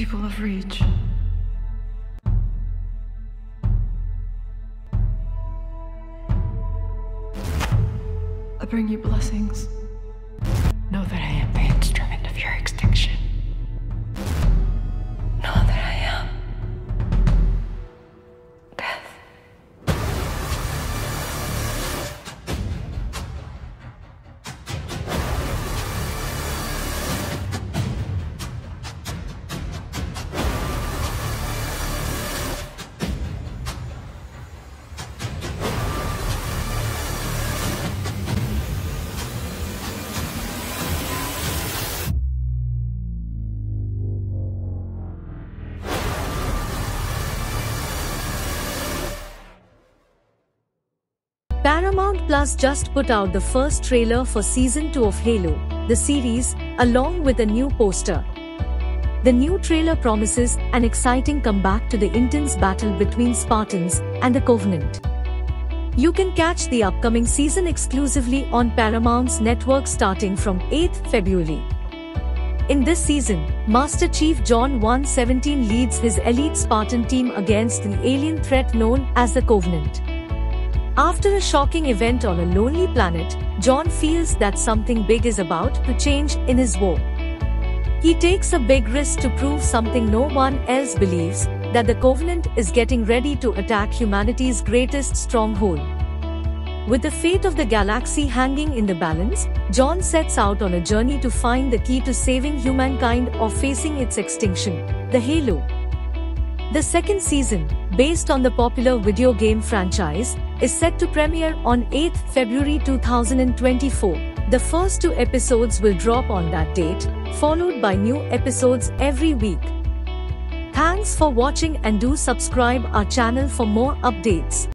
people of Reach. I bring you blessings. Paramount Plus just put out the first trailer for season 2 of Halo, the series, along with a new poster. The new trailer promises an exciting comeback to the intense battle between Spartans and the Covenant. You can catch the upcoming season exclusively on Paramount's network starting from 8th February. In this season, Master Chief John 117 leads his elite Spartan team against the alien threat known as the Covenant. After a shocking event on a lonely planet, John feels that something big is about to change in his war. He takes a big risk to prove something no one else believes that the Covenant is getting ready to attack humanity's greatest stronghold. With the fate of the galaxy hanging in the balance, John sets out on a journey to find the key to saving humankind or facing its extinction the Halo. The second season, based on the popular video game franchise, is set to premiere on 8 February 2024. The first two episodes will drop on that date, followed by new episodes every week. Thanks for watching and do subscribe our channel for more updates.